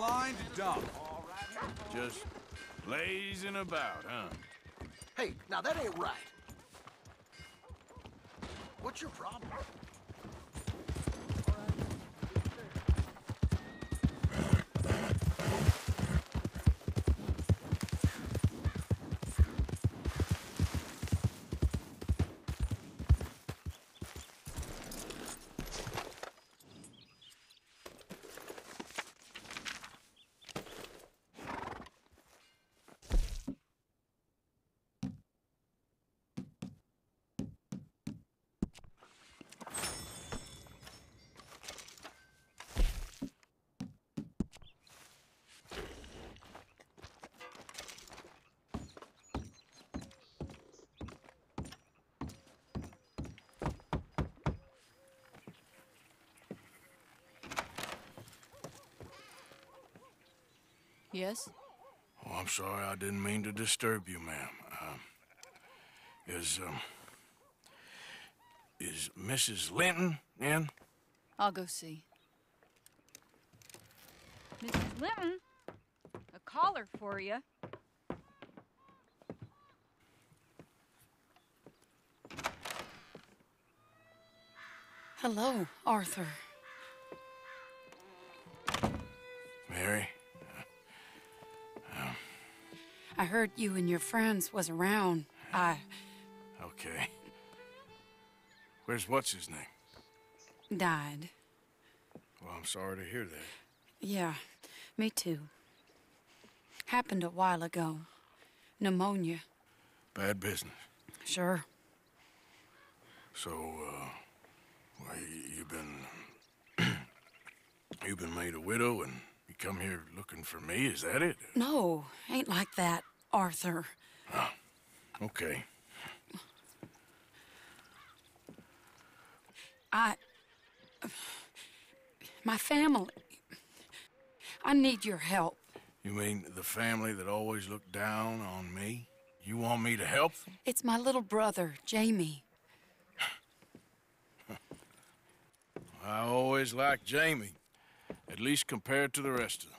inclined dump. Just lazing about, huh? Hey, now that ain't right. What's your problem? Yes? Oh, I'm sorry. I didn't mean to disturb you, ma'am. Um, is, um... Is Mrs. Linton in? I'll go see. Mrs. Linton, a caller for you. Hello, Arthur. Mary? I heard you and your friends was around. I Okay. Where's what's his name? died. Well, I'm sorry to hear that. Yeah, me too. Happened a while ago. Pneumonia. Bad business. Sure. So, uh, well, you, you've been, you've been made a widow and you come here looking for me, is that it? No, ain't like that, Arthur. Okay. I. My family. I need your help. You mean the family that always looked down on me? You want me to help them? It's my little brother, Jamie. I always liked Jamie, at least compared to the rest of them.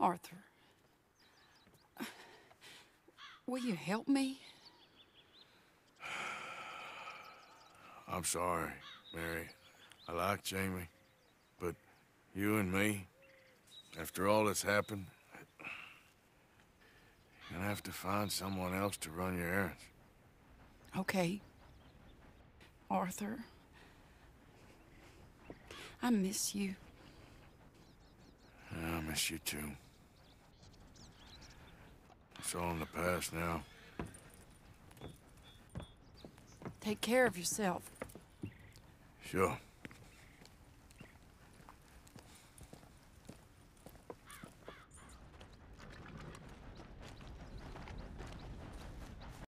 Arthur. Will you help me? I'm sorry, Mary. I like Jamie, but you and me, after all that's happened, you're gonna have to find someone else to run your errands. Okay. Arthur. I miss you. I miss you too. It's all in the past now. Take care of yourself. Sure.